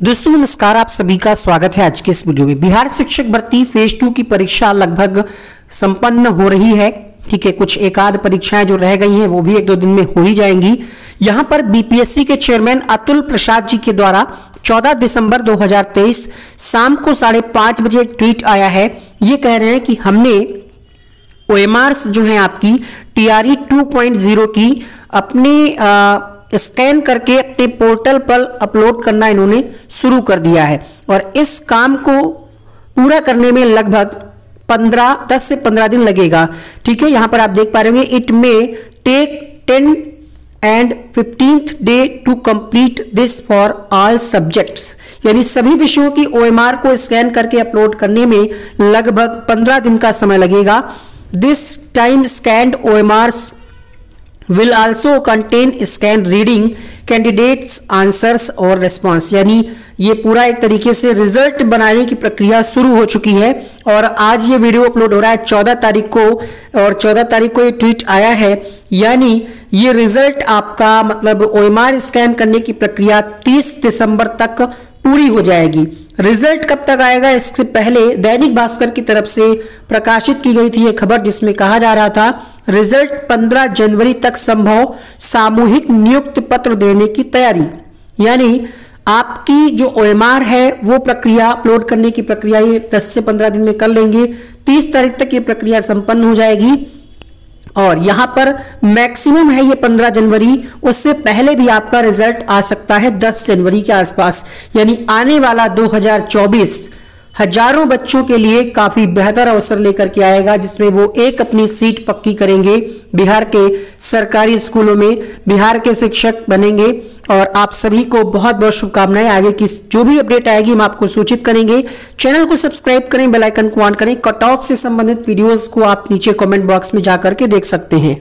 दोस्तों नमस्कार आप सभी का स्वागत है आज के इस वीडियो में। बिहार शिक्षक भर्ती फ़ेज़ टू की परीक्षा लगभग संपन्न हो रही है। ठीक है कुछ एक आध परीक्षाएँ जो रह गई हैं वो भी एक दो दिन में हो ही जाएँगी। यहाँ पर बीपीएससी के चेयरमैन अतुल प्रसाद जी के द्वारा 14 दिसंबर 2023 शाम को साढ़े पाँच बजे एक ट्वीट आया है। ये कह रहे हैं कि हमने ओएमआरस जो है आपकी टीआरई 2.0 की अपने आ, स्कैन करके अपने पोर्टल पर अपलोड करना इन्होंने शुरू कर दिया है। और इस काम को पूरा करने में लगभग 15 10 से 15 दिन लगेगा। ठीक है, यहाँ पर आप देख पा रहे होंगे it may take 10 and fifteenth day to complete this for all subjects यानी सभी विषयों की ओएमआर को स्कैन करके अपलोड करने में लगभग 15 दिन का समय लगेगा। This time scanned OMRs will also contain scan reading candidates, answers और response. यानी ये पूरा एक तरीके से रिज़ल्ट बनाने की प्रक्रिया शुरू हो चुकी है और आज ये वीडियो अपलोड हो रहा है चौदह तारीख को और चौदह तारीख को ये ट्वीट आया है। यानी ये रिज़ल्ट आपका मतलब ओ स्कैन करने की प्रक्रिया 30 दिसंबर तक पूरी हो जाएगी। रिज़ल्ट कब तक आएगा, इससे पहले दैनिक भास्कर की तरफ़ से प्रकाशित की गई थी यह खबर, जिसमें कहा जा रहा था, रिज़ल्ट 15 जनवरी तक संभव सामूहिक नियुक्त पत्र देने की तैयारी। यानी आपकी जो ओएमआर है, वो प्रक्रिया अपलोड करने की प्रक्रिया ये 10 से 15 दिन में कर लेंगे 30 तारीख तक ये प्रक्रिया संपन्न हो जाएगी। और यहाँ पर मैक्सिमम है ये 15 जनवरी, उससे पहले भी आपका रिज़ल्ट आ सकता है 10 जनवरी के आसपास, यानी आने वाला 2024 हज़ारों बच्चों के लिए काफ़ी बेहतर अवसर लेकर के आएगा, जिसमें वो एक अपनी सीट पक्की करेंगे। बिहार के सरकारी स्कूलों में बिहार के शिक्षक बनेंगे और आप सभी को बहुत बहुत शुभकामनाएँ। आगे की जो भी अपडेट आएगी, हम आपको सूचित करेंगे। चैनल को सब्सक्राइब करें बेलाइकन को ऑन करें। कट ऑफ़ से संबंधित वीडियोस को आप नीचे कमेंट बॉक्स में जाकर के देख सकते हैं।